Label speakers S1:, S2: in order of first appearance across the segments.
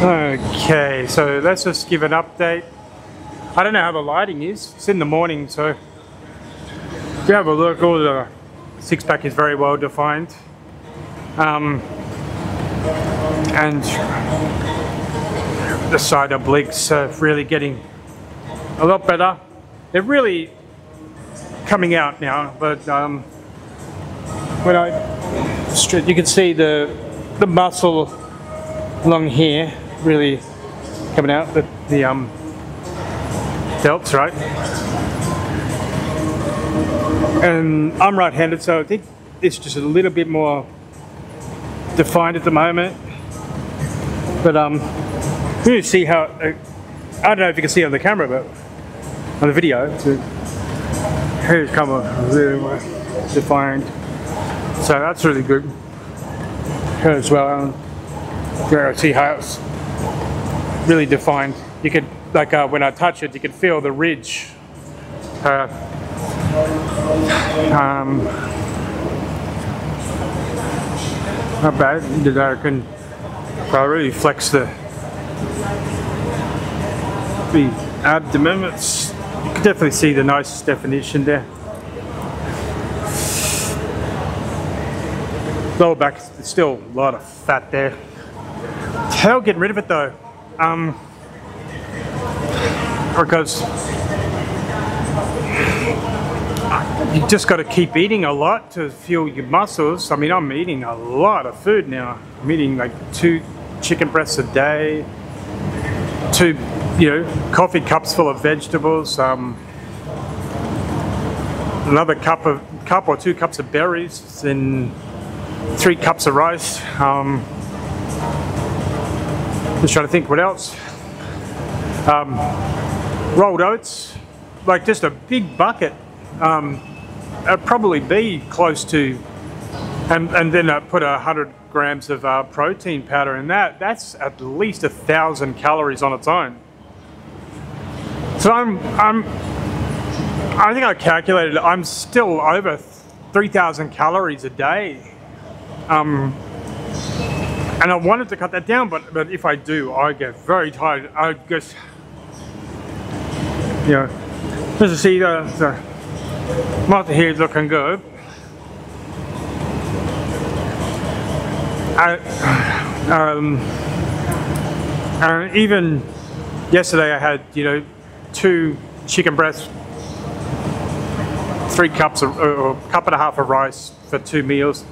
S1: Okay, so let's just give an update. I don't know how the lighting is. It's in the morning, so if you have a look, all the six pack is very well defined. Um, and the side obliques are really getting a lot better. They're really coming out now, but um, when I you can see the the muscle along here really coming out. The the um delts, right? And I'm right-handed, so I think it's just a little bit more defined at the moment. But um, you see how uh, I don't know if you can see on the camera, but on the video, here's kind of really more defined. So that's really good as well. Um, I see how it's really defined. You could, like uh, when I touch it, you can feel the ridge. Uh, um, not bad. I can I really flex the the abdomen. It's, you can definitely see the nice definition there. Lower back, still a lot of fat there. Hell getting rid of it though. Um, because you just got to keep eating a lot to fuel your muscles. I mean, I'm eating a lot of food now. I'm eating like two chicken breasts a day, two, you know, coffee cups full of vegetables, um, another cup of cup or two cups of berries, and three cups of rice. Um, just trying to think what else. Um, rolled oats, like just a big bucket. Um, it'd probably be close to, and, and then I put a hundred grams of uh, protein powder in that. That's at least a thousand calories on its own. So I'm, I'm, I think I calculated. I'm still over 3,000 calories a day. Um, and I wanted to cut that down, but but if I do, I get very tired. I just, you know, as you see, the, the here is looking good. I, um, and even yesterday I had, you know, two chicken breasts, three cups of, or cup and a half of rice for two meals,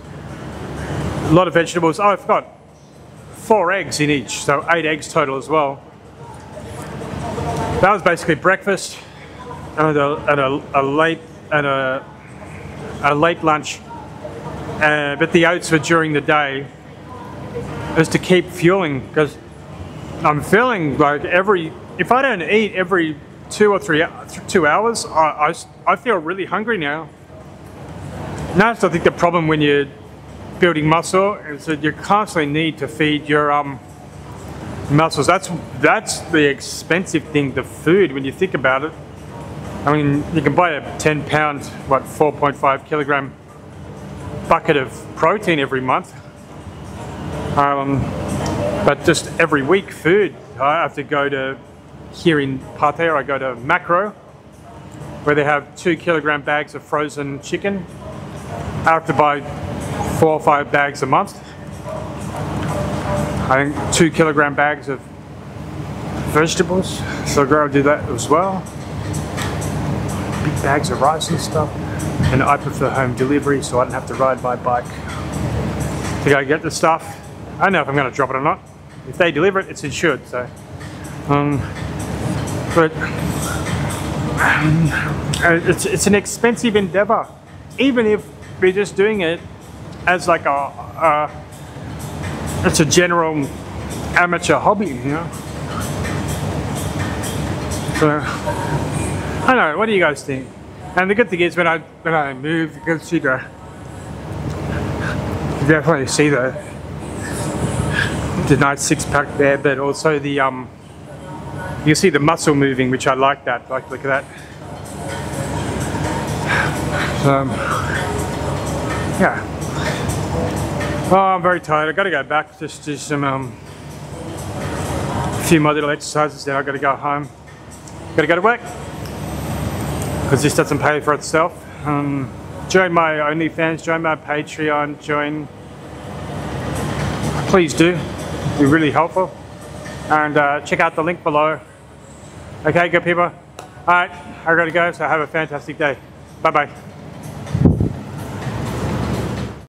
S1: a lot of vegetables. Oh, I forgot, four eggs in each, so eight eggs total as well. That was basically breakfast and a, and a, a late and a, a late lunch. Uh, but the oats were during the day is to keep fueling because I'm feeling like every if I don't eat every two or three two hours, I, I, I feel really hungry now. Now I think the problem when you're building muscle is that you constantly need to feed your um, muscles. That's that's the expensive thing, the food. When you think about it, I mean, you can buy a 10 pound, what 4.5 kilogram bucket of protein every month. Um, but just every week food, I have to go to here in Pattaya, I go to Makro, where they have two kilogram bags of frozen chicken. I have to buy four or five bags a month. I think two kilogram bags of vegetables, so I'll go do that as well. Big bags of rice and stuff. And I prefer home delivery so I don't have to ride my bike to go get the stuff. I don't know if I'm going to drop it or not. If they deliver it, it's insured, so. Um, but um, it's, it's an expensive endeavor. Even if we're just doing it as like a, a it's a general amateur hobby, you know. So I don't know. What do you guys think? And the good thing is when I when I move, you can see the you definitely see the the nice six pack there, but also the um you see the muscle moving, which I like that. Like look at that. Um, yeah. Oh, I'm very tired. I gotta go back just to some um, few more little exercises, then I've got to go home. Got to go to work because this doesn't pay for itself. Um, join my OnlyFans, join my Patreon, join. Please do, It'd be really helpful. And uh, check out the link below. Okay, good people. All right, I gotta go. So have a fantastic day. Bye bye.